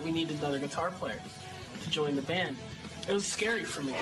but we needed another guitar player to join the band. It was scary for me.